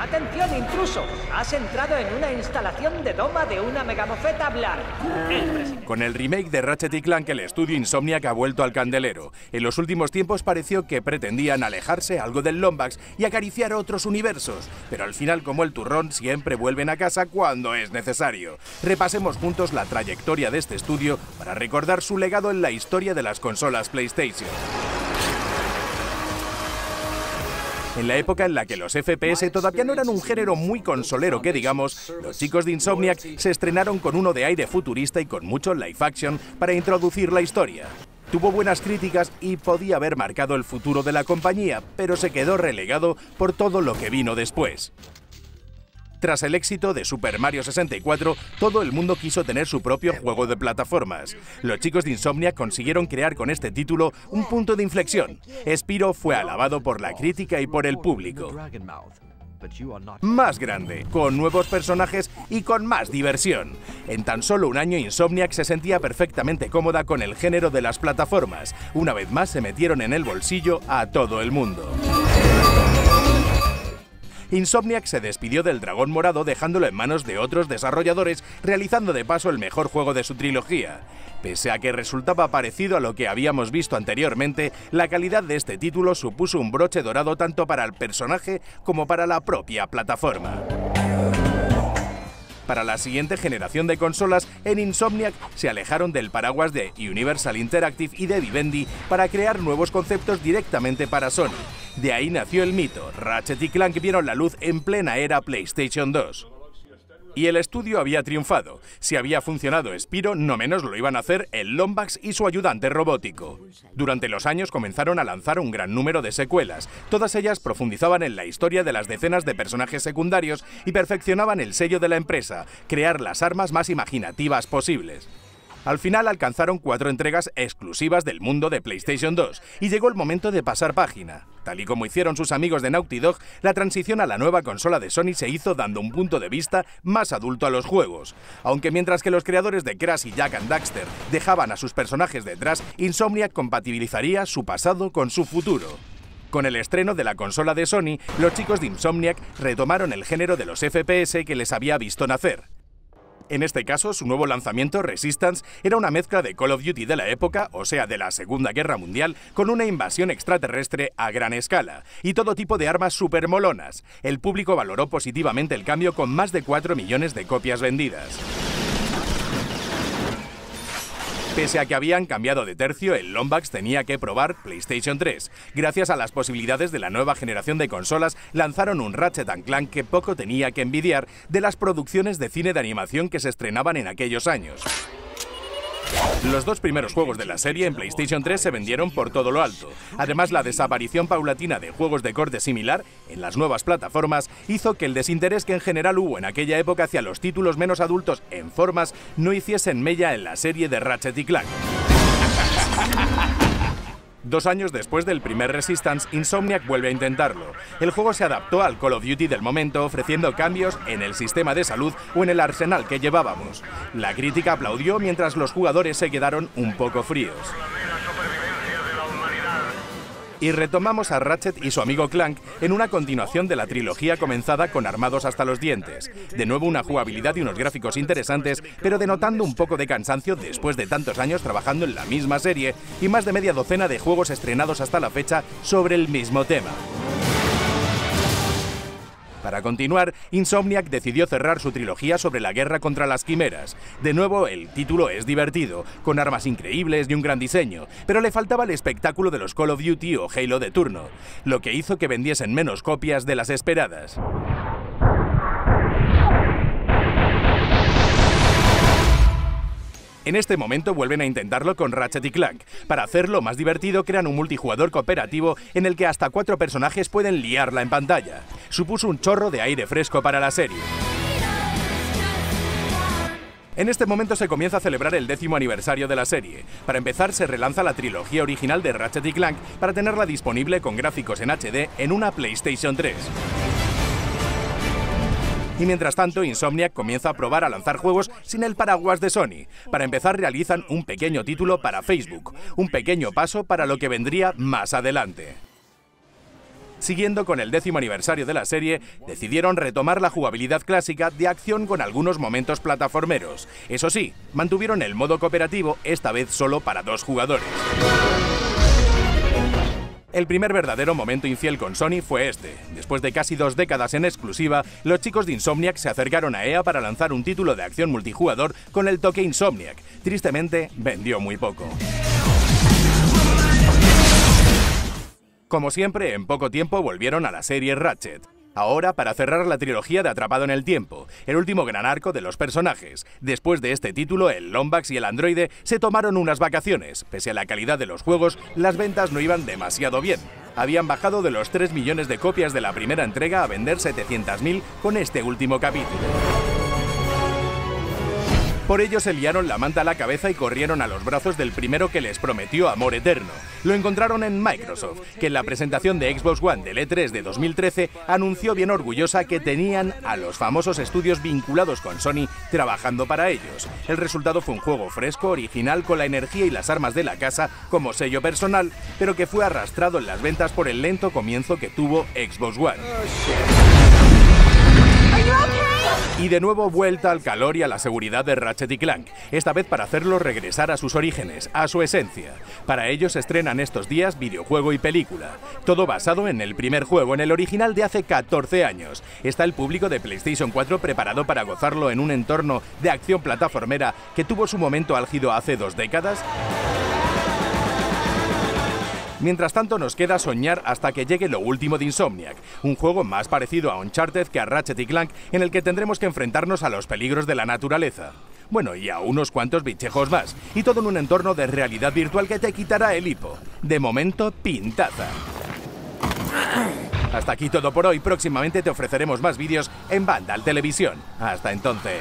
Atención, intruso. Has entrado en una instalación de doma de una megamofeta Blar. Con el remake de Ratchet y Clank, el estudio Insomniac ha vuelto al candelero. En los últimos tiempos pareció que pretendían alejarse algo del Lombax y acariciar otros universos, pero al final, como el turrón, siempre vuelven a casa cuando es necesario. Repasemos juntos la trayectoria de este estudio para recordar su legado en la historia de las consolas PlayStation. En la época en la que los FPS todavía no eran un género muy consolero que digamos, los chicos de Insomniac se estrenaron con uno de aire futurista y con mucho live action para introducir la historia. Tuvo buenas críticas y podía haber marcado el futuro de la compañía, pero se quedó relegado por todo lo que vino después. Tras el éxito de Super Mario 64, todo el mundo quiso tener su propio juego de plataformas. Los chicos de Insomnia consiguieron crear con este título un punto de inflexión. Spiro fue alabado por la crítica y por el público. Más grande, con nuevos personajes y con más diversión. En tan solo un año Insomniac se sentía perfectamente cómoda con el género de las plataformas. Una vez más se metieron en el bolsillo a todo el mundo. Insomniac se despidió del Dragón Morado dejándolo en manos de otros desarrolladores, realizando de paso el mejor juego de su trilogía. Pese a que resultaba parecido a lo que habíamos visto anteriormente, la calidad de este título supuso un broche dorado tanto para el personaje como para la propia plataforma. Para la siguiente generación de consolas, en Insomniac se alejaron del paraguas de Universal Interactive y de Vivendi para crear nuevos conceptos directamente para Sony. De ahí nació el mito. Ratchet y Clank vieron la luz en plena era PlayStation 2. Y el estudio había triunfado. Si había funcionado Spiro, no menos lo iban a hacer el Lombax y su ayudante robótico. Durante los años comenzaron a lanzar un gran número de secuelas. Todas ellas profundizaban en la historia de las decenas de personajes secundarios y perfeccionaban el sello de la empresa, crear las armas más imaginativas posibles. Al final alcanzaron cuatro entregas exclusivas del mundo de PlayStation 2 y llegó el momento de pasar página. Tal y como hicieron sus amigos de Naughty Dog, la transición a la nueva consola de Sony se hizo dando un punto de vista más adulto a los juegos. Aunque mientras que los creadores de Crash y Jack and Daxter dejaban a sus personajes detrás, Insomniac compatibilizaría su pasado con su futuro. Con el estreno de la consola de Sony, los chicos de Insomniac retomaron el género de los FPS que les había visto nacer. En este caso, su nuevo lanzamiento, Resistance, era una mezcla de Call of Duty de la época, o sea, de la Segunda Guerra Mundial, con una invasión extraterrestre a gran escala, y todo tipo de armas supermolonas. El público valoró positivamente el cambio con más de 4 millones de copias vendidas. Pese a que habían cambiado de tercio, el Lombax tenía que probar PlayStation 3. Gracias a las posibilidades de la nueva generación de consolas, lanzaron un Ratchet Clank que poco tenía que envidiar de las producciones de cine de animación que se estrenaban en aquellos años. Los dos primeros juegos de la serie en PlayStation 3 se vendieron por todo lo alto. Además, la desaparición paulatina de juegos de corte similar en las nuevas plataformas hizo que el desinterés que en general hubo en aquella época hacia los títulos menos adultos en formas no hiciesen mella en la serie de Ratchet y Clank. Dos años después del primer Resistance, Insomniac vuelve a intentarlo. El juego se adaptó al Call of Duty del momento, ofreciendo cambios en el sistema de salud o en el arsenal que llevábamos. La crítica aplaudió mientras los jugadores se quedaron un poco fríos. Y retomamos a Ratchet y su amigo Clank en una continuación de la trilogía comenzada con Armados hasta los dientes. De nuevo una jugabilidad y unos gráficos interesantes, pero denotando un poco de cansancio después de tantos años trabajando en la misma serie y más de media docena de juegos estrenados hasta la fecha sobre el mismo tema. Para continuar, Insomniac decidió cerrar su trilogía sobre la guerra contra las quimeras. De nuevo, el título es divertido, con armas increíbles y un gran diseño, pero le faltaba el espectáculo de los Call of Duty o Halo de turno, lo que hizo que vendiesen menos copias de las esperadas. En este momento vuelven a intentarlo con Ratchet y Clank. Para hacerlo más divertido crean un multijugador cooperativo en el que hasta cuatro personajes pueden liarla en pantalla. Supuso un chorro de aire fresco para la serie. En este momento se comienza a celebrar el décimo aniversario de la serie. Para empezar, se relanza la trilogía original de Ratchet y Clank para tenerla disponible con gráficos en HD en una PlayStation 3. Y mientras tanto, Insomniac comienza a probar a lanzar juegos sin el paraguas de Sony. Para empezar, realizan un pequeño título para Facebook, un pequeño paso para lo que vendría más adelante. Siguiendo con el décimo aniversario de la serie, decidieron retomar la jugabilidad clásica de acción con algunos momentos plataformeros. Eso sí, mantuvieron el modo cooperativo, esta vez solo para dos jugadores. El primer verdadero momento infiel con Sony fue este. Después de casi dos décadas en exclusiva, los chicos de Insomniac se acercaron a EA para lanzar un título de acción multijugador con el toque Insomniac. Tristemente, vendió muy poco. Como siempre, en poco tiempo volvieron a la serie Ratchet. Ahora, para cerrar la trilogía de Atrapado en el Tiempo, el último gran arco de los personajes. Después de este título, el Lombax y el androide se tomaron unas vacaciones. Pese a la calidad de los juegos, las ventas no iban demasiado bien. Habían bajado de los 3 millones de copias de la primera entrega a vender 700.000 con este último capítulo. Por ello se liaron la manta a la cabeza y corrieron a los brazos del primero que les prometió amor eterno. Lo encontraron en Microsoft, que en la presentación de Xbox One del E3 de 2013 anunció bien orgullosa que tenían a los famosos estudios vinculados con Sony trabajando para ellos. El resultado fue un juego fresco, original, con la energía y las armas de la casa como sello personal, pero que fue arrastrado en las ventas por el lento comienzo que tuvo Xbox One. Y de nuevo vuelta al calor y a la seguridad de Ratchet y Clank, esta vez para hacerlo regresar a sus orígenes, a su esencia. Para ello se estrenan estos días videojuego y película, todo basado en el primer juego, en el original de hace 14 años. Está el público de PlayStation 4 preparado para gozarlo en un entorno de acción plataformera que tuvo su momento álgido hace dos décadas. Mientras tanto nos queda soñar hasta que llegue lo último de Insomniac, un juego más parecido a Uncharted que a Ratchet y Clank en el que tendremos que enfrentarnos a los peligros de la naturaleza. Bueno, y a unos cuantos bichejos más, y todo en un entorno de realidad virtual que te quitará el hipo. De momento, pintaza. Hasta aquí todo por hoy, próximamente te ofreceremos más vídeos en Vandal Televisión. Hasta entonces.